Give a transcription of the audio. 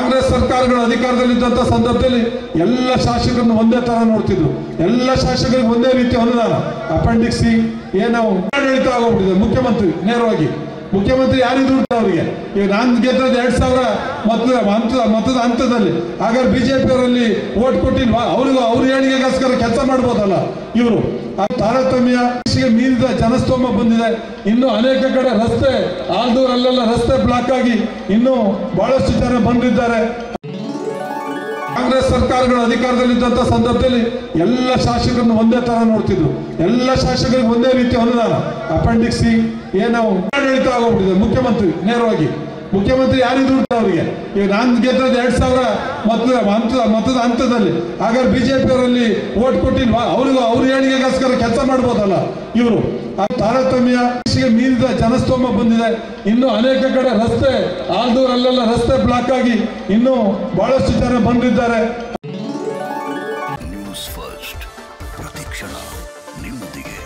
ಕಾಂಗ್ರೆಸ್ ಸರ್ಕಾರಗಳು ಅಧಿಕಾರದಲ್ಲಿದ್ದಂಥ ಸಂದರ್ಭದಲ್ಲಿ ಎಲ್ಲ ಶಾಸಕರನ್ನು ಒಂದೇ ತರ ನೋಡ್ತಿದ್ರು. ಎಲ್ಲ ಶಾಸಕರಿಗೆ ಒಂದೇ ರೀತಿ ಅನುದಾನ. ಅಪೆಂಡಿಕ್ಸ್ ಏನೋ ಆಡಳಿತ ಆಗೋಗ್ಬಿಟ್ಟಿದೆ, ಮುಖ್ಯಮಂತ್ರಿ ನೇರವಾಗಿ. ಮುಖ್ಯಮಂತ್ರಿ ಯಾರಿದ್ರು ಅವರಿಗೆ. ಈಗ ನಾನು ಗೆದ್ದದ್ದು ಎರಡು ಸಾವಿರ ಮತದ ಹಂತ, ಮತದ ಹಂತದಲ್ಲಿ. ಹಾಗಾದ್ರೆ ಬಿಜೆಪಿ ಅವರಲ್ಲಿ ಓಟ್ ಕೊಟ್ಟಿಲ್ವಾ? ಅವ್ರಿಗೂ ಅವ್ರ ಏಳಿಗೆಗೋಸ್ಕರ ಕೆಲಸ ಮಾಡ್ಬೋದಲ್ಲ ಇವರು. ತಾರತಮ್ಯ ಮೀರಿದ ಜನಸ್ತೋಮ ಬಂದಿದೆ. ಇನ್ನು ಅನೇಕ ಕಡೆ ರಸ್ತೆ, ಆಲ್ದೂರಲ್ಲೆಲ್ಲ ರಸ್ತೆ ಬ್ಲಾಕ್ ಆಗಿ ಇನ್ನೂ ಬಹಳಷ್ಟು ಜನ ಬಂದಿದ್ದಾರೆ. ಕಾಂಗ್ರೆಸ್ ಸರ್ಕಾರಗಳು ಅಧಿಕಾರದಲ್ಲಿದ್ದಂಥ ಸಂದರ್ಭದಲ್ಲಿ ಎಲ್ಲ ಶಾಸಕರನ್ನು ಒಂದೇ ತರ ನೋಡ್ತಿದ್ರು. ಎಲ್ಲ ಶಾಸಕರಿಗೆ ಒಂದೇ ರೀತಿ ಅನುದಾನ. ಅಪೆಂಡಿಕ್ಸ್ ಏನೋ ಆಡಳಿತ ಆಗೋಗ್ಬಿಟ್ಟಿದೆ, ಮುಖ್ಯಮಂತ್ರಿ ನೇರವಾಗಿ. ಮುಖ್ಯಮಂತ್ರಿ ಯಾರಿದ್ರು ಅವರಿಗೆ. ಈಗ ನಾನು ಗೆದ್ದದ್ದು ಎರಡ್ ಸಾವಿರ ಮತದ ಹಂತ, ಮತದ ಹಂತದಲ್ಲಿ. ಹಾಗಾದ್ರೆ ಬಿಜೆಪಿ ಅವರಲ್ಲಿ ಓಟ್ ಕೊಟ್ಟಿಲ್ವಾ? ಅವ್ರಿಗೂ ಅವ್ರ ಏಳಿಗೆಗೋಸ್ಕರ ಕೆಲಸ ಮಾಡ್ಬೋದಲ್ಲ ಇವರು. ತಾರತಮ್ಯ ಮೀರಿದ ಜನಸ್ತೋಮ ಬಂದಿದೆ. ಇನ್ನು ಅನೇಕ ಕಡೆ ರಸ್ತೆ ಆಲ್ದೂರಲ್ಲೆಲ್ಲ ರಸ್ತೆ ಬ್ಲಾಕ್ ಆಗಿ ಇನ್ನೂ ಬಹಳಷ್ಟು ಜನ ಬಂದಿದ್ದಾರೆ. ನ್ಯೂಸ್ ಫಸ್ಟ್ ಪ್ರತಿಕ್ಷಣ ನಿಮ್ಮೊಂದಿಗೆ.